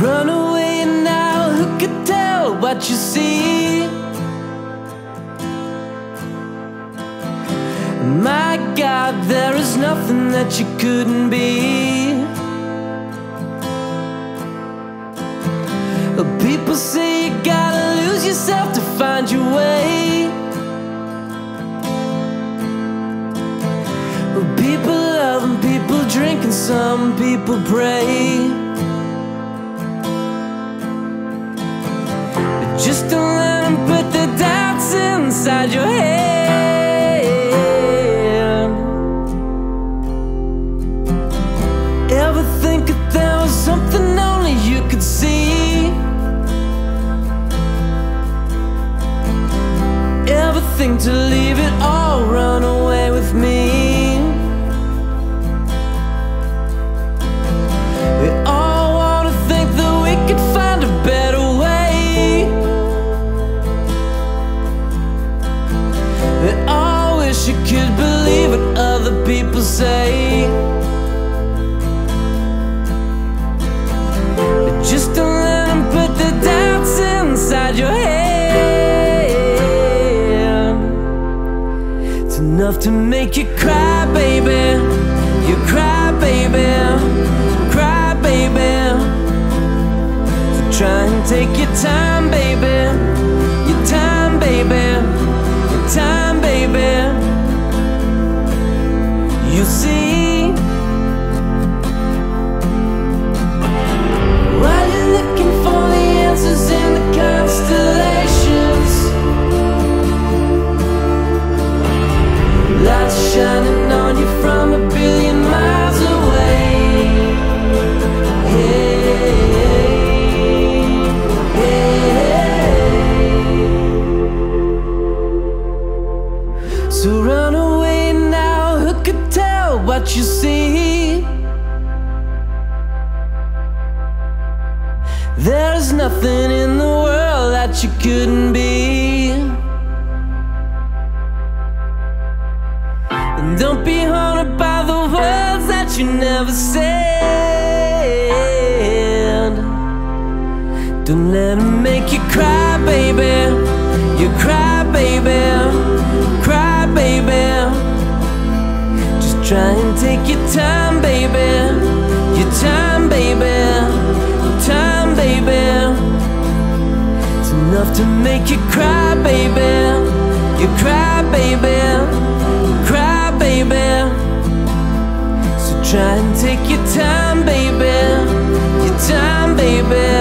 Run away now, who could tell what you see? My God, there is nothing that you couldn't be. People say you gotta lose yourself to find your way. People love and people drink and some people pray. Inside your head. Ever think that there was something only you could see? Ever think to leave it all, run people say. Just don't let them put the doubts inside your head. It's enough to make you cry, baby. You cry, baby. Cry, baby. So try and take your time, baby. Your time, baby. Your time, baby. So run away now, who could tell what you see? There's nothing in the world that you couldn't be. And don't be haunted by the words that you never said. Don't let them make you cry, baby. You cry, try and take your time, baby. Your time, baby. Your time, baby. It's enough to make you cry, baby. You cry, baby. You Cry, baby. So try and take your time, baby. Your time, baby.